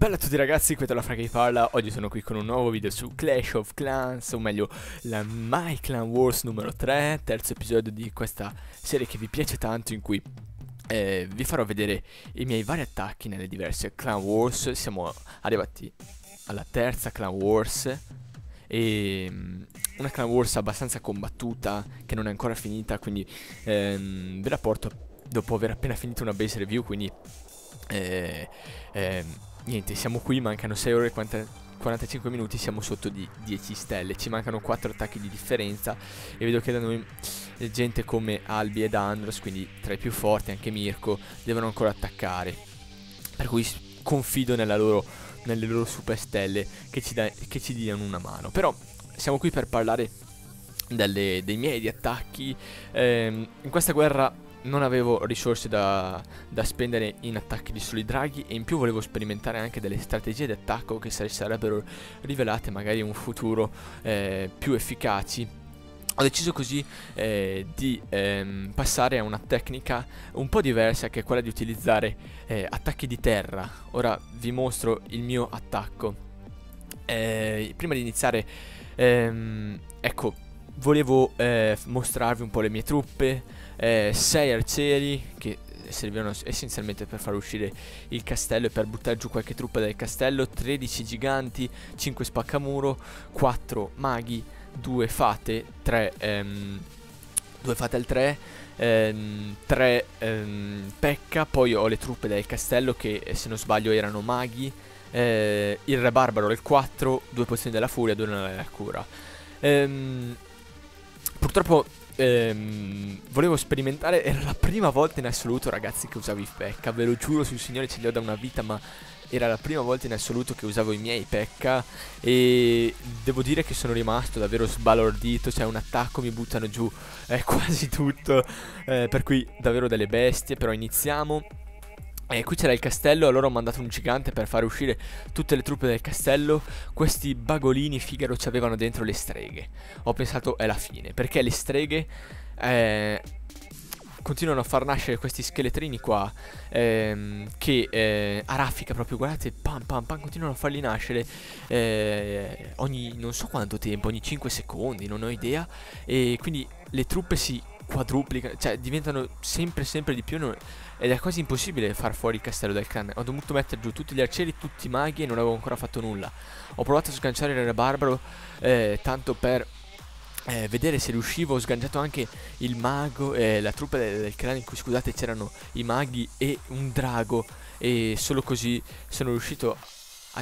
Bella a tutti ragazzi, qui è la Fra che parla, oggi sono qui con un nuovo video su Clash of Clans, o meglio la My Clan Wars numero 3, terzo episodio di questa serie che vi piace tanto in cui eh, vi farò vedere i miei vari attacchi nelle diverse Clan Wars, siamo arrivati alla terza Clan Wars e um, una Clan Wars abbastanza combattuta che non è ancora finita, quindi ehm, ve la porto dopo aver appena finito una base review, quindi... Eh, eh, niente, siamo qui, mancano 6 ore e 40, 45 minuti, siamo sotto di 10 stelle, ci mancano 4 attacchi di differenza e vedo che da noi gente come Albi ed Andros, quindi tra i più forti, anche Mirko, devono ancora attaccare. Per cui confido loro, nelle loro super stelle che ci, da, che ci diano una mano. Però siamo qui per parlare delle, dei miei attacchi. Eh, in questa guerra non avevo risorse da, da, spendere in attacchi di soli draghi e in più volevo sperimentare anche delle strategie di attacco che si sarebbero rivelate magari in un futuro eh, più efficaci. Ho deciso così eh, di ehm, passare a una tecnica un po' diversa che è quella di utilizzare eh, attacchi di terra. Ora vi mostro il mio attacco. Eh, prima di iniziare, ehm, ecco, volevo eh, mostrarvi un po' le mie truppe, 6 eh, arcieri che servivano essenzialmente per far uscire il castello e per buttare giù qualche truppa del castello, 13 giganti, 5 spaccamuro, 4 maghi, 2 fate, 3 ehm, 2 fate al 3, ehm, 3 ehm, pecca, poi ho le truppe del castello che se non sbaglio erano maghi, eh, il re barbaro il 4, 2 pozioni della furia, 2 nella cura. Ehm, purtroppo ehm, volevo sperimentare, era la prima volta in assoluto ragazzi che usavo i pecca, ve lo giuro sul signore ce li ho da una vita ma era la prima volta in assoluto che usavo i miei pecca e devo dire che sono rimasto davvero sbalordito, cioè un attacco mi buttano giù eh, quasi tutto, eh, per cui davvero delle bestie, però iniziamo. E qui c'era il castello, allora ho mandato un gigante per fare uscire tutte le truppe del castello. Questi bagolini Figaro ci avevano dentro le streghe. Ho pensato è la fine, perché le streghe eh, continuano a far nascere questi scheletrini qua ehm, che eh, a raffica proprio, guardate, pam pam pam, continuano a farli nascere eh, ogni non so quanto tempo, ogni 5 secondi, non ho idea. E quindi le truppe si quadruplicano, cioè diventano sempre sempre di più ed è quasi impossibile far fuori il castello del clan. Ho dovuto mettere giù tutti gli arcieri, tutti i maghi e non avevo ancora fatto nulla. Ho provato a sganciare il re barbaro eh, tanto per eh, vedere se riuscivo. Ho sganciato anche il mago, eh, la truppa del, del clan in cui scusate c'erano i maghi e un drago e solo così sono riuscito a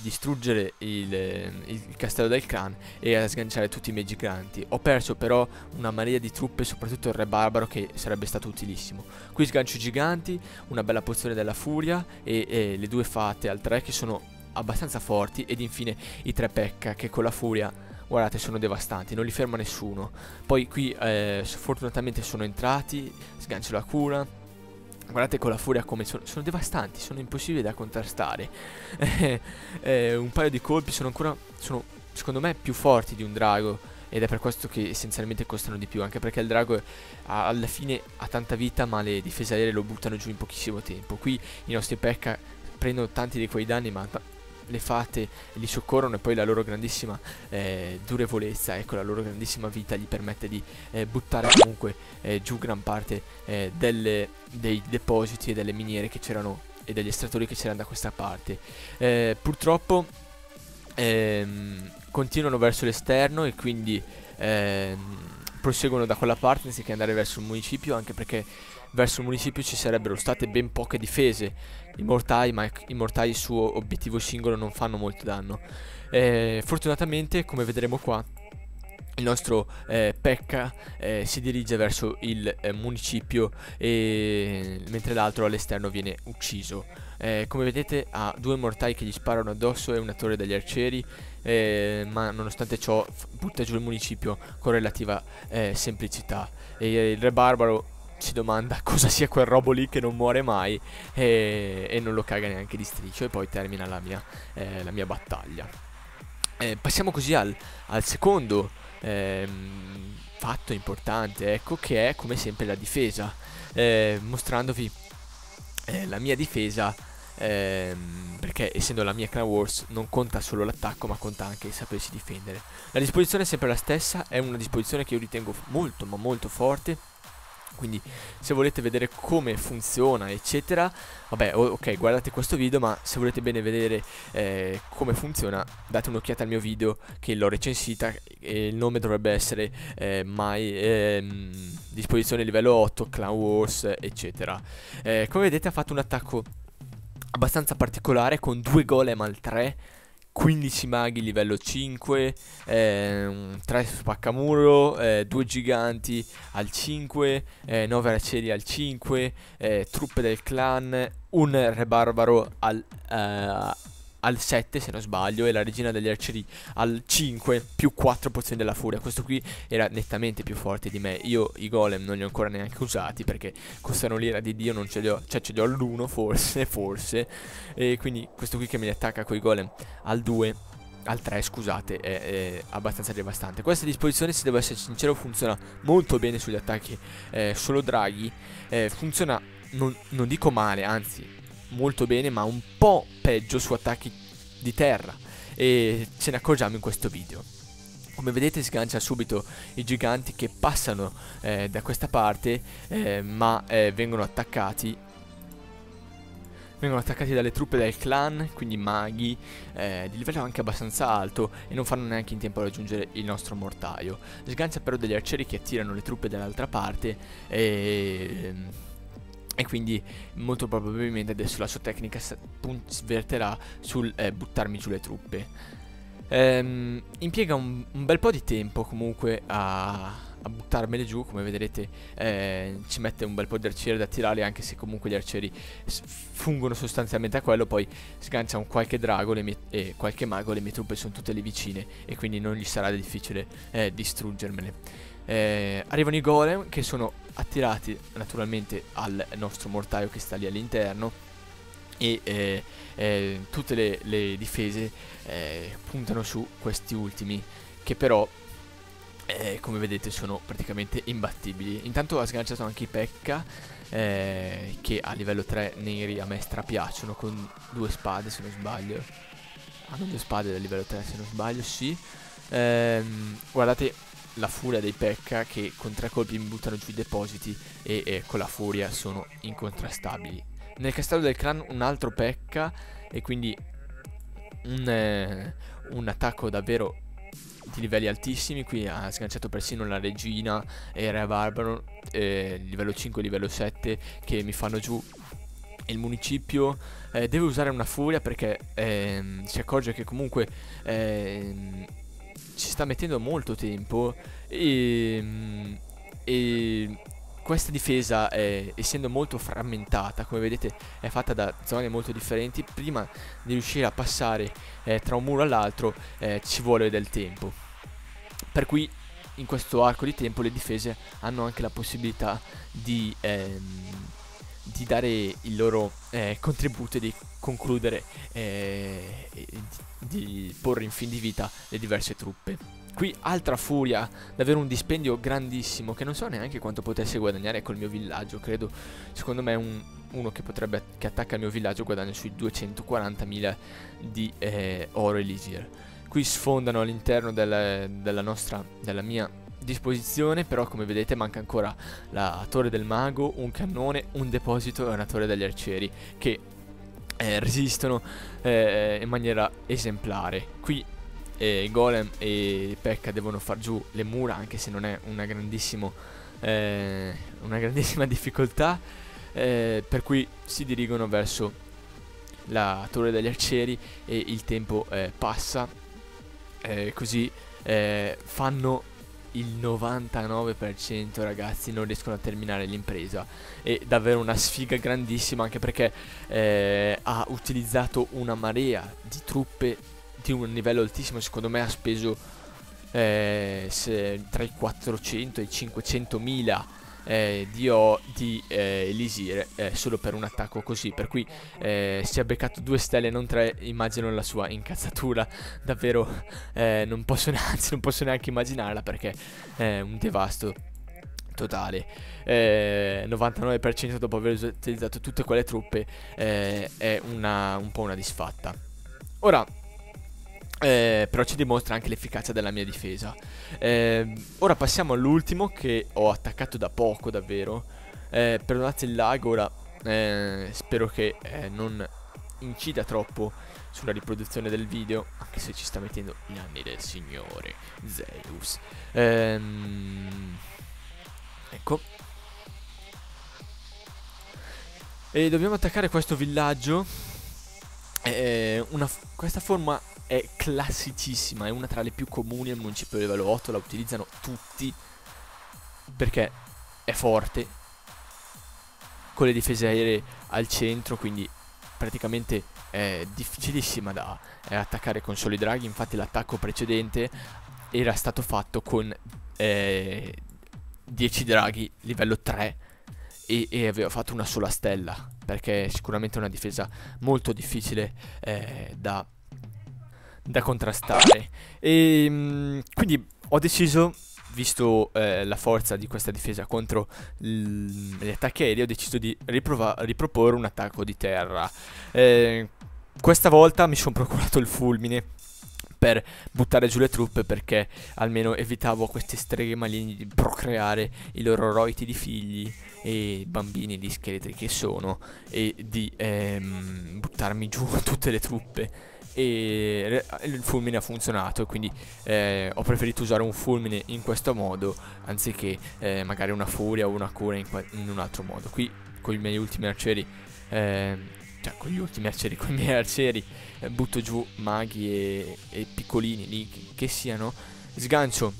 distruggere il, il, castello del clan e a sganciare tutti i miei giganti. Ho perso però una marea di truppe, soprattutto il re barbaro che sarebbe stato utilissimo. Qui sgancio i giganti, una bella pozione della furia e, e le due fate al 3 che sono abbastanza forti ed infine i tre pecca che con la furia guardate sono devastanti, non li ferma nessuno. Poi qui eh, fortunatamente sono entrati, sgancio la cura Guardate con la furia come sono, sono devastanti, sono impossibili da contrastare. eh, un paio di colpi sono ancora, sono secondo me più forti di un drago. Ed è per questo che essenzialmente costano di più. Anche perché il drago ha, alla fine ha tanta vita, ma le difese aeree lo buttano giù in pochissimo tempo. Qui i nostri pecca prendono tanti di quei danni, ma le fate li soccorrono e poi la loro grandissima eh, durevolezza, ecco la loro grandissima vita gli permette di eh, buttare comunque eh, giù gran parte eh, delle, dei depositi e delle miniere che c'erano e degli estrattori che c'erano da questa parte. Eh, purtroppo ehm, continuano verso l'esterno e quindi ehm, proseguono da quella parte anziché andare verso il municipio anche perché verso il municipio ci sarebbero state ben poche difese i mortai, ma i mortai su obiettivo singolo non fanno molto danno. Eh, fortunatamente, come vedremo qua, il nostro eh, Pekka eh, si dirige verso il eh, municipio e, mentre l'altro all'esterno viene ucciso. Eh, come vedete ha due mortai che gli sparano addosso e una torre degli arcieri eh, ma nonostante ciò butta giù il municipio con relativa eh, semplicità. E il re barbaro si domanda cosa sia quel robo lì che non muore mai e, e non lo caga neanche di striscio e poi termina la mia, eh, la mia battaglia. Eh, passiamo così al, al secondo ehm, fatto importante, ecco, che è come sempre la difesa, eh, mostrandovi eh, la mia difesa ehm, perché essendo la mia Clan Wars non conta solo l'attacco ma conta anche il sapersi difendere. La disposizione è sempre la stessa, è una disposizione che io ritengo molto ma molto forte quindi se volete vedere come funziona eccetera vabbè ok guardate questo video ma se volete bene vedere eh, come funziona date un'occhiata al mio video che l'ho recensita e il nome dovrebbe essere eh, My eh, disposizione livello 8 Clown Wars eccetera eh, come vedete ha fatto un attacco abbastanza particolare con due golem al 3 15 maghi livello 5, eh, 3 spaccamuro, eh, 2 giganti al 5, eh, 9 arcieri al 5, eh, truppe del clan, un re barbaro al, uh, al 7 se non sbaglio e la regina degli arcieri al 5 più 4 pozioni della furia. Questo qui era nettamente più forte di me. Io i golem non li ho ancora neanche usati perché costano l'ira di dio non ce li ho cioè ce li ho all'1 forse forse. E quindi questo qui che mi attacca con i golem al 2 al 3 scusate è, è, abbastanza devastante. Questa disposizione se devo essere sincero funziona molto bene sugli attacchi eh, solo draghi. Eh, funziona non, non dico male anzi molto bene ma un po' peggio su attacchi di terra e ce ne accorgiamo in questo video. Come vedete sgancia subito i giganti che passano eh, da questa parte eh, ma eh, vengono attaccati vengono attaccati dalle truppe del clan, quindi maghi, eh, di livello anche abbastanza alto e non fanno neanche in tempo a raggiungere il nostro mortaio. Sgancia però degli arcieri che attirano le truppe dall'altra parte e e quindi molto probabilmente adesso la sua tecnica sverterà sul eh, buttarmi giù le truppe. Ehm, impiega un, un, bel po' di tempo comunque a, a buttarmele giù, come vedrete eh, ci mette un bel po' di arcieri da tirare anche se comunque gli arcieri fungono sostanzialmente a quello, poi sgancia un qualche drago mie, e qualche mago, le mie truppe sono tutte lì vicine e quindi non gli sarà difficile eh, distruggermele. Eh, arrivano i golem che sono attirati naturalmente al nostro mortaio che sta lì all'interno e eh, eh, tutte le, le difese eh, puntano su questi ultimi che però eh, come vedete sono praticamente imbattibili. Intanto ha sganciato anche i Pekka eh, che a livello 3 neri a me strapiacciono con due spade se non sbaglio. Hanno due spade da livello 3 se non sbaglio sì. Ehm, guardate la furia dei Pekka che con tre colpi mi buttano giù i depositi e, e con la furia sono incontrastabili. Nel castello del clan un altro Pekka e quindi un, eh, un attacco davvero di livelli altissimi. Qui ha sganciato persino la regina e Re Barbaro, eh, livello 5 e livello 7, che mi fanno giù il municipio. Eh, deve usare una furia perché ehm, si accorge che comunque ehm, ci sta mettendo molto tempo e, e questa difesa è, essendo molto frammentata come vedete è fatta da zone molto differenti prima di riuscire a passare eh, tra un muro all'altro eh, ci vuole del tempo. Per cui in questo arco di tempo le difese hanno anche la possibilità di, ehm, di dare il loro eh, contributo e di concludere eh, di porre in fin di vita le diverse truppe. Qui altra furia, davvero un dispendio grandissimo che non so neanche quanto potesse guadagnare col mio villaggio, credo secondo me un, uno che potrebbe che attacca il mio villaggio guadagna sui 240.000 di eh, oro elisir. Qui sfondano all'interno della, della nostra della mia disposizione però come vedete manca ancora la torre del mago, un cannone, un deposito e una torre degli arcieri che eh, resistono eh, in maniera esemplare. Qui eh, Golem e Pekka devono far giù le mura anche se non è una, eh, una grandissima difficoltà. Eh, per cui si dirigono verso la torre degli arcieri e il tempo eh, passa. così fanno il 99% ragazzi non riescono a terminare l'impresa. È davvero una sfiga grandissima anche perché eh, ha utilizzato una marea di truppe di un livello altissimo. Secondo me ha speso eh, tra i 400 e i 500 mila eh, di, o, di eh, Elisir eh, solo per un attacco così per cui eh, si è beccato due stelle non tre immagino la sua incazzatura davvero eh, non posso, anzi non posso neanche immaginarla perché è un devasto totale. Eh, 99% dopo aver utilizzato tutte quelle truppe eh, è una, un po' una disfatta. Ora, eh, però ci dimostra anche l'efficacia della mia difesa. Eh, ora passiamo all'ultimo che ho attaccato da poco davvero. Eh, perdonate il lag, ora eh, spero che eh, non incida troppo sulla riproduzione del video, anche se ci sta mettendo gli anni del signore Zeus. Ehm, ecco. E dobbiamo attaccare questo villaggio. Eh, una, questa forma è classicissima, è una tra le più comuni al municipio livello 8, la utilizzano tutti perché è forte, con le difese aeree al centro, quindi praticamente è difficilissima da eh, attaccare con soli draghi, infatti l'attacco precedente era stato fatto con eh, 10 draghi livello 3 e, e, aveva fatto una sola stella, perché è sicuramente una difesa molto difficile eh, da da contrastare. E mh, quindi ho deciso, visto eh, la forza di questa difesa contro gli attacchi aerei, ho deciso di riproporre un attacco di terra. Eh, questa volta mi sono procurato il fulmine per buttare giù le truppe perché almeno evitavo a questi streghe maligni di procreare i loro roiti di figli e bambini di scheletri che sono e di ehm, buttarmi giù tutte le truppe e il fulmine ha funzionato quindi eh, ho preferito usare un fulmine in questo modo anziché eh, magari una furia o una cura in, in, un altro modo. Qui con i miei ultimi arcieri eh, cioè con gli ultimi arcieri con i miei arcieri eh, butto giù maghi e, e piccolini lì che, che siano sgancio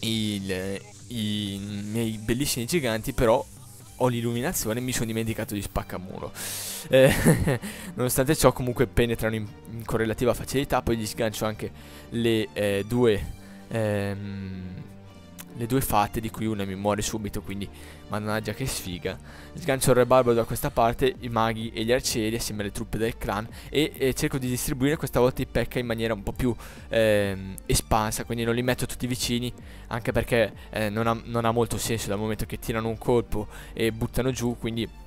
il, i miei bellissimi giganti però ho l'illuminazione mi sono dimenticato di spaccamuro. Eh, nonostante ciò comunque penetrano in, in, correlativa facilità, poi gli sgancio anche le eh, due... Ehm, le due fatte di cui una mi muore subito quindi mannaggia che sfiga sgancio il re barbaro da questa parte i maghi e gli arcieri assieme alle truppe del clan e, e cerco di distribuire questa volta i pecca in maniera un po' più ehm, espansa quindi non li metto tutti vicini anche perché eh, non, ha, non ha molto senso dal momento che tirano un colpo e buttano giù quindi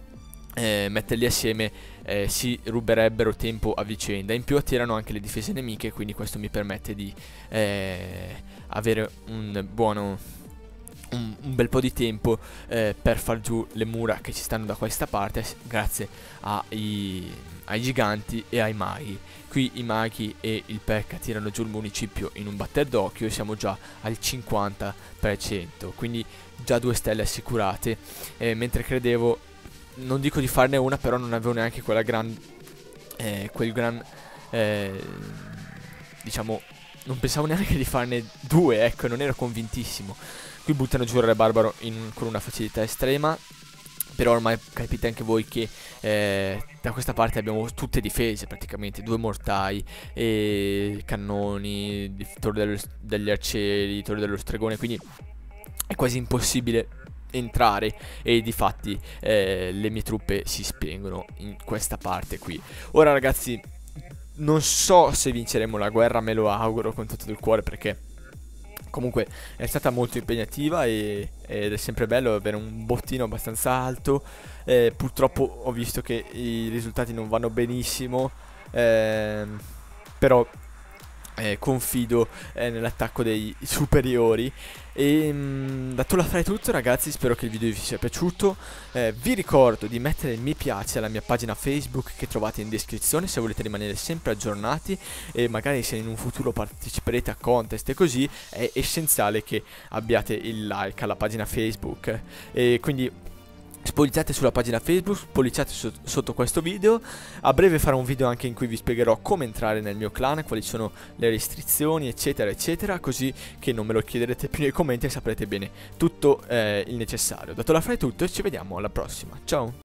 eh, metterli assieme eh, si ruberebbero tempo a vicenda. In più attirano anche le difese nemiche, quindi questo mi permette di eh, avere un buono un, un, bel po' di tempo eh, per far giù le mura che ci stanno da questa parte grazie ai, ai giganti e ai maghi. Qui i maghi e il Pekka tirano giù il municipio in un batter d'occhio e siamo già al 50%, quindi già due stelle assicurate, eh, mentre credevo, non dico di farne una, però non avevo neanche quella gran, eh, quel gran, eh, diciamo, non pensavo neanche di farne due, ecco, non ero convintissimo. Qui buttano giù il re barbaro in, con una facilità estrema. Però ormai capite anche voi che eh, da questa parte abbiamo tutte difese praticamente, due mortai, e cannoni, torri degli arcieri, torri dello stregone, quindi è quasi impossibile entrare e di fatti eh, le mie truppe si spengono in questa parte qui. Ora ragazzi non so se vinceremo la guerra, me lo auguro con tutto il cuore perché comunque è stata molto impegnativa e, ed è sempre bello avere un bottino abbastanza alto. Eh, purtroppo ho visto che i risultati non vanno benissimo, eh, però eh, confido eh, nell'attacco dei superiori. E mh, mm, da la fare tutto ragazzi spero che il video vi sia piaciuto. Eh, vi ricordo di mettere il mi piace alla mia pagina facebook che trovate in descrizione se volete rimanere sempre aggiornati. E magari se in un futuro parteciperete a contest e così è essenziale che abbiate il like alla pagina facebook. E quindi Spogliate sulla pagina Facebook, spolliciate so sotto questo video. A breve farò un video anche in cui vi spiegherò come entrare nel mio clan, quali sono le restrizioni, eccetera, eccetera, così che non me lo chiederete più nei commenti e saprete bene tutto eh, il necessario. Dato la fare tutto e ci vediamo alla prossima. Ciao!